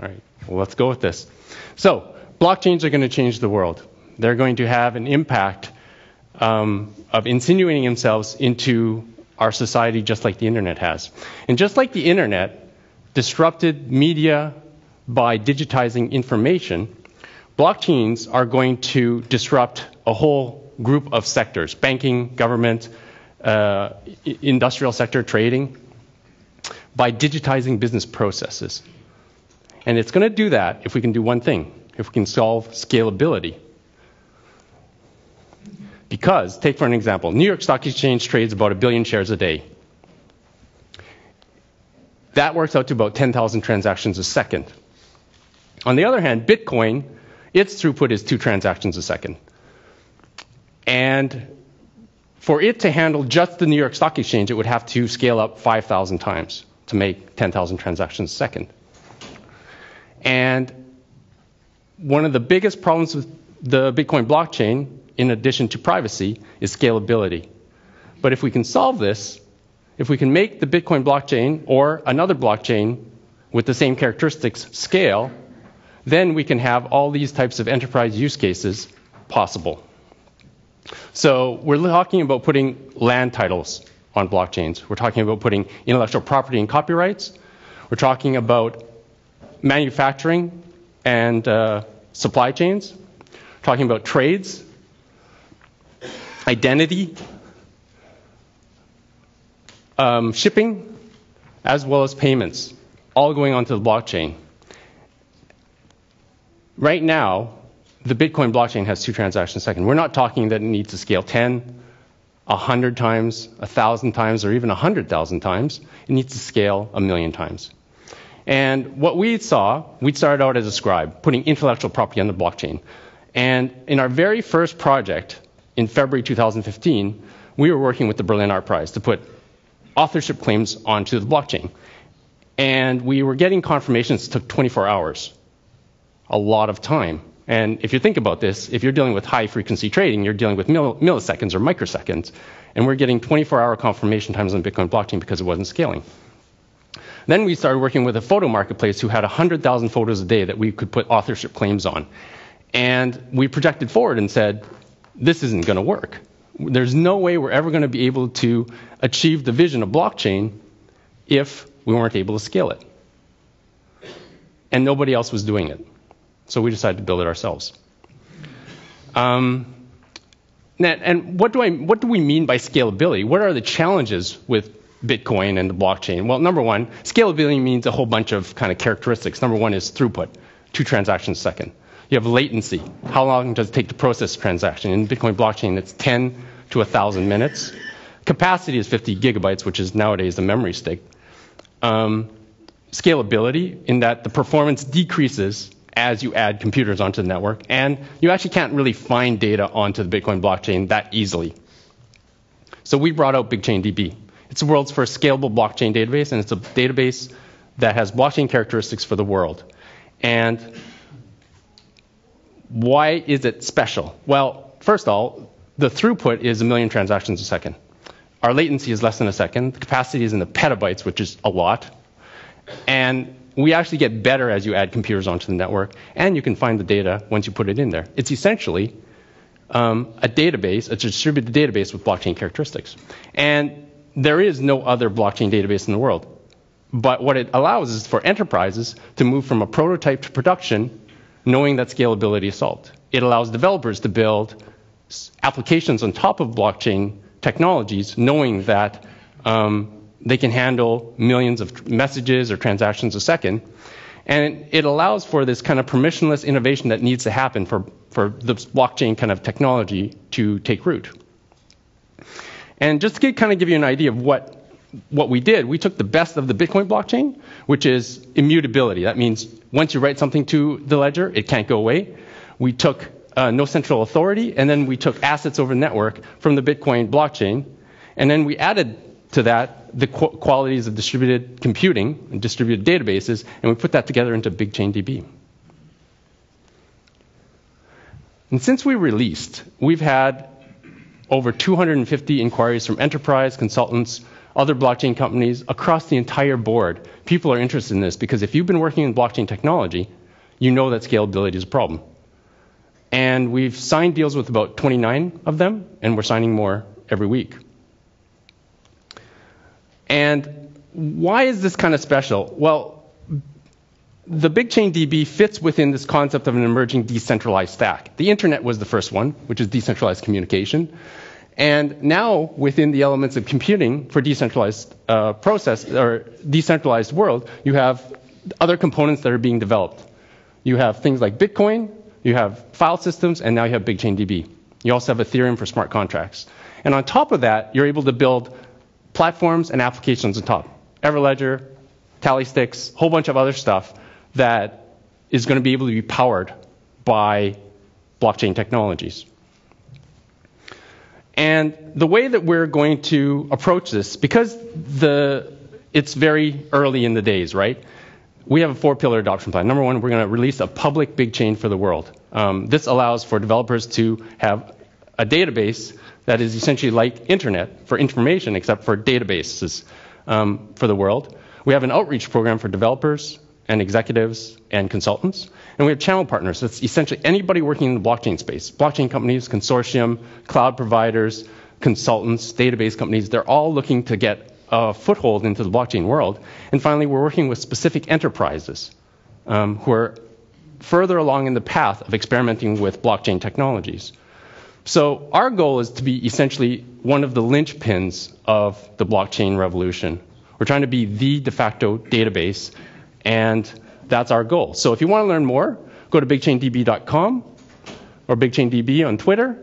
All right, well, let's go with this. So, blockchains are going to change the world. They're going to have an impact um, of insinuating themselves into our society just like the internet has. And just like the internet disrupted media by digitizing information, blockchains are going to disrupt a whole group of sectors banking, government, uh, industrial sector, trading by digitizing business processes. And it's going to do that if we can do one thing if we can solve scalability. Because, take for an example, New York Stock Exchange trades about a billion shares a day. That works out to about 10,000 transactions a second. On the other hand, Bitcoin, its throughput is two transactions a second. And for it to handle just the New York Stock Exchange, it would have to scale up 5,000 times to make 10,000 transactions a second. And one of the biggest problems with the Bitcoin blockchain, in addition to privacy, is scalability. But if we can solve this, if we can make the Bitcoin blockchain or another blockchain with the same characteristics scale, then we can have all these types of enterprise use cases possible. So we're talking about putting land titles on blockchains. We're talking about putting intellectual property and copyrights. We're talking about manufacturing and uh, supply chains, talking about trades, identity, um, shipping, as well as payments, all going onto the blockchain. Right now, the Bitcoin blockchain has two transactions a second. We're not talking that it needs to scale 10, 100 times, 1,000 times, or even 100,000 times. It needs to scale a million times. And what we saw, we started out as ascribe, putting intellectual property on the blockchain. And in our very first project in February 2015, we were working with the Berlin Art Prize to put authorship claims onto the blockchain. And we were getting confirmations, took 24 hours, a lot of time. And if you think about this, if you're dealing with high frequency trading, you're dealing with milliseconds or microseconds. And we're getting 24 hour confirmation times on Bitcoin blockchain because it wasn't scaling. Then we started working with a photo marketplace who had 100,000 photos a day that we could put authorship claims on. And we projected forward and said, this isn't going to work. There's no way we're ever going to be able to achieve the vision of blockchain if we weren't able to scale it. And nobody else was doing it. So we decided to build it ourselves. Um, and what do, I, what do we mean by scalability? What are the challenges with Bitcoin and the blockchain? Well, number one, scalability means a whole bunch of kind of characteristics. Number one is throughput, two transactions a second. You have latency. How long does it take to process a transaction? In Bitcoin blockchain, it's 10 to 1,000 minutes. Capacity is 50 gigabytes, which is nowadays a memory stick. Um, scalability, in that the performance decreases as you add computers onto the network, and you actually can't really find data onto the Bitcoin blockchain that easily. So we brought out BigchainDB. It's the world's first scalable blockchain database, and it's a database that has blockchain characteristics for the world. And why is it special? Well, first of all, the throughput is a million transactions a second. Our latency is less than a second. The capacity is in the petabytes, which is a lot. And we actually get better as you add computers onto the network, and you can find the data once you put it in there. It's essentially um, a database, a distributed database with blockchain characteristics. And there is no other blockchain database in the world. But what it allows is for enterprises to move from a prototype to production knowing that scalability is solved. It allows developers to build applications on top of blockchain technologies knowing that um, they can handle millions of messages or transactions a second. And it allows for this kind of permissionless innovation that needs to happen for, for the blockchain kind of technology to take root. And just to kind of give you an idea of what what we did, we took the best of the Bitcoin blockchain, which is immutability. That means once you write something to the ledger, it can't go away. We took uh, no central authority, and then we took assets over network from the Bitcoin blockchain, and then we added to that the qu- qualities of distributed computing and distributed databases, and we put that together into BigchainDB. And since we released, we've had over 250 inquiries from enterprise consultants other blockchain companies across the entire board. People are interested in this because if you've been working in blockchain technology, you know that scalability is a problem. And we've signed deals with about 29 of them, and we're signing more every week. And why is this kind of special? Well, the BigChain DB fits within this concept of an emerging decentralized stack. The internet was the first one, which is decentralized communication. And now, within the elements of computing for decentralized uh, process or decentralized world, you have other components that are being developed. You have things like Bitcoin, you have file systems, and now you have BigChain DB. You also have Ethereum for smart contracts. And on top of that, you're able to build platforms and applications on top. Everledger, TallySticks, a whole bunch of other stuff that is going to be able to be powered by blockchain technologies. And the way that we're going to approach this, because the, it's very early in the days, right? We have a four pillar adoption plan. Number one, we're going to release a public big chain for the world. Um, this allows for developers to have a database that is essentially like internet for information, except for databases um, for the world. We have an outreach program for developers and executives and consultants. And we have channel partners. That's essentially anybody working in the blockchain space. Blockchain companies, consortium, cloud providers, consultants, database companies, they're all looking to get a foothold into the blockchain world. And finally, we're working with specific enterprises um, who are further along in the path of experimenting with blockchain technologies. So our goal is to be essentially one of the linchpins of the blockchain revolution. We're trying to be the de facto database, and that's our goal. So if you want to learn more, go to bigchaindb.com or bigchaindb on Twitter.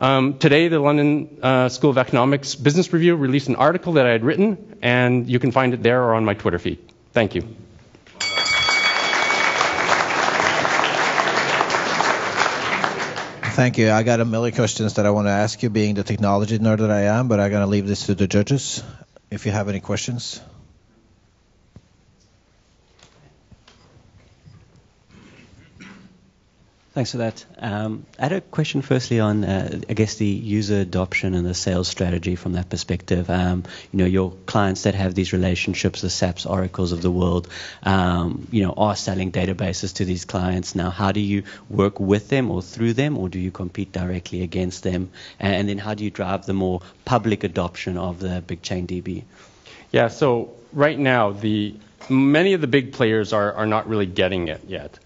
Um, today, the London uh, School of Economics Business Review released an article that I had written, and you can find it there or on my Twitter feed. Thank you. Thank you. I got a million questions that I want to ask you, being the technology nerd that I am, but I'm going to leave this to the judges. If you have any questions. Thanks for that. Um, I had a question firstly on, uh, I guess, the user adoption and the sales strategy from that perspective. Um, you know, your clients that have these relationships, the SAPs, Oracles of the world, um, you know, are selling databases to these clients. Now, how do you work with them or through them, or do you compete directly against them? And, then how do you drive the more public adoption of the BigChain DB? Yeah, so right now, the many of the big players are, are not really getting it yet.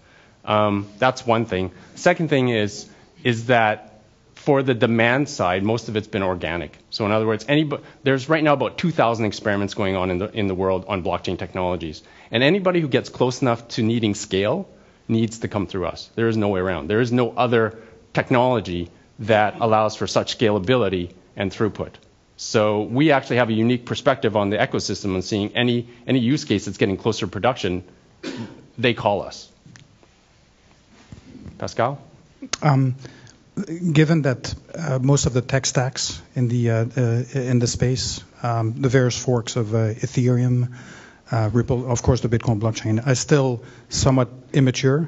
Um, that's one thing. Second thing is is that for the demand side, most of it's been organic. So in other words, anybody, there's right now about 2,000 experiments going on in the in the world on blockchain technologies, and anybody who gets close enough to needing scale needs to come through us. There is no way around. There is no other technology that allows for such scalability and throughput. So we actually have a unique perspective on the ecosystem and seeing any any use case that's getting closer to production, they call us. Pascal? Um, given that uh, most of the tech stacks in the uh, uh, in the space, um, the various forks of uh, Ethereum, uh, Ripple, of course, the Bitcoin blockchain, are still somewhat immature,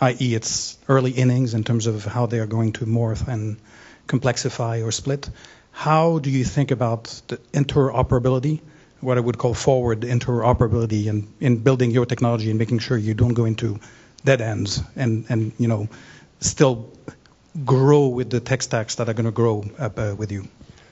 i.e., it's early innings in terms of how they are going to morph and complexify or split. How do you think about the interoperability, what I would call forward interoperability, in, in building your technology and making sure you don't go into dead ends and, and you know, still grow with the tech stacks that are going to grow up, uh, with you?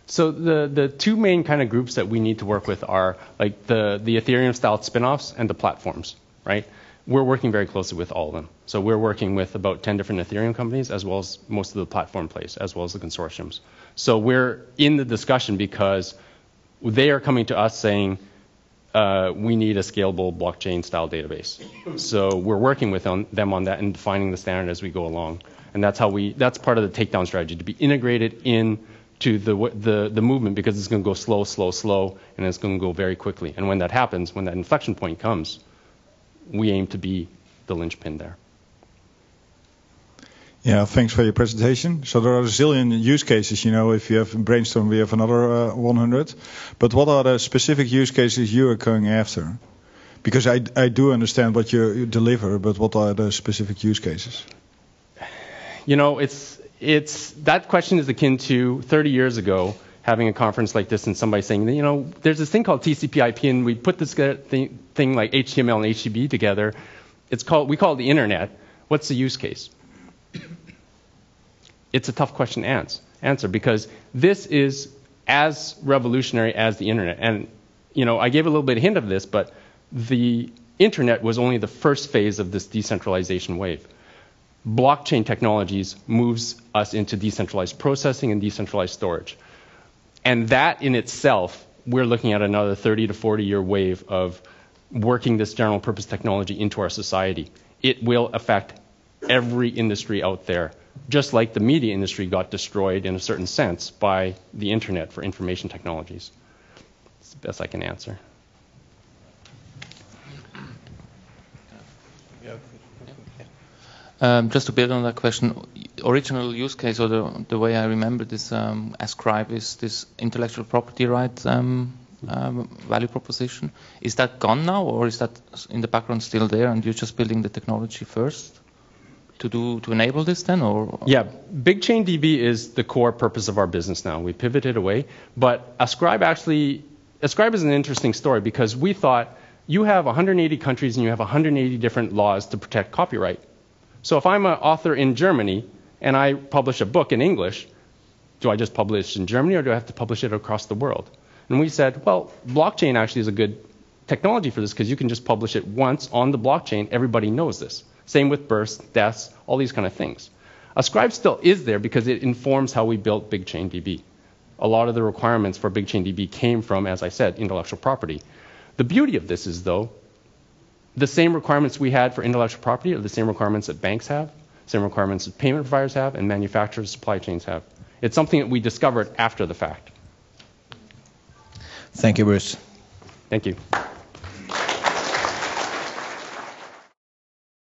So the, the two main kind of groups that we need to work with are like the, the Ethereum style spinoffs and the platforms, right? We're working very closely with all of them. So we're working with about 10 different Ethereum companies as well as most of the platform plays, as well as the consortiums. So we're in the discussion because they are coming to us saying, uh, we need a scalable blockchain style database. So we're working with on, them on that and defining the standard as we go along. And that's how we, that's part of the takedown strategy, to be integrated in to the, the, the movement because it's going to go slow, slow, slow, and it's going to go very quickly. And when that happens, when that inflection point comes, we aim to be the linchpin there. Yeah, thanks for your presentation. So there are a zillion use cases, you know, if you have brainstorm, we have another uh, 100. But what are the specific use cases you are going after? Because I, I do understand what you deliver, but what are the specific use cases? You know, it's, it's, that question is akin to 30 years ago, having a conference like this and somebody saying, you know, there's this thing called TCP/IP, and we put this thing, thing like HTML and HTTP together. It's called we call it the internet. What's the use case? It's a tough question to answer, because this is as revolutionary as the internet. And you know, I gave a little bit of hint of this, but the internet was only the first phase of this decentralization wave. Blockchain technologies moves us into decentralized processing and decentralized storage. And that in itself, we're looking at another 30 to 40 year wave of working this general purpose technology into our society. It will affect every industry out there, just like the media industry got destroyed in a certain sense by the internet for information technologies. It's the best I can answer. Um, just to build on that question, original use case or the, the way I remember this um, ascribe is this intellectual property right um, um, value proposition. Is that gone now, or is that in the background still there, and you're just building the technology first to do to enable this then, or? Yeah, BigChain DB is the core purpose of our business now. We pivoted away, but Ascribe actually Ascribe is an interesting story because we thought you have 180 countries and you have 180 different laws to protect copyright. So if I'm an author in Germany and I publish a book in English, do I just publish in Germany or do I have to publish it across the world? And we said, well, blockchain actually is a good technology for this because you can just publish it once on the blockchain. Everybody knows this. Same with births, deaths, all these kind of things. Ascribe still is there because it informs how we built BigChainDB. A lot of the requirements for BigChainDB came from, as I said, intellectual property. The beauty of this is, though, the same requirements we had for intellectual property are the same requirements that banks have, same requirements that payment providers have, and manufacturers, supply chains have. It's something that we discovered after the fact. Thank you, Bruce. Thank you.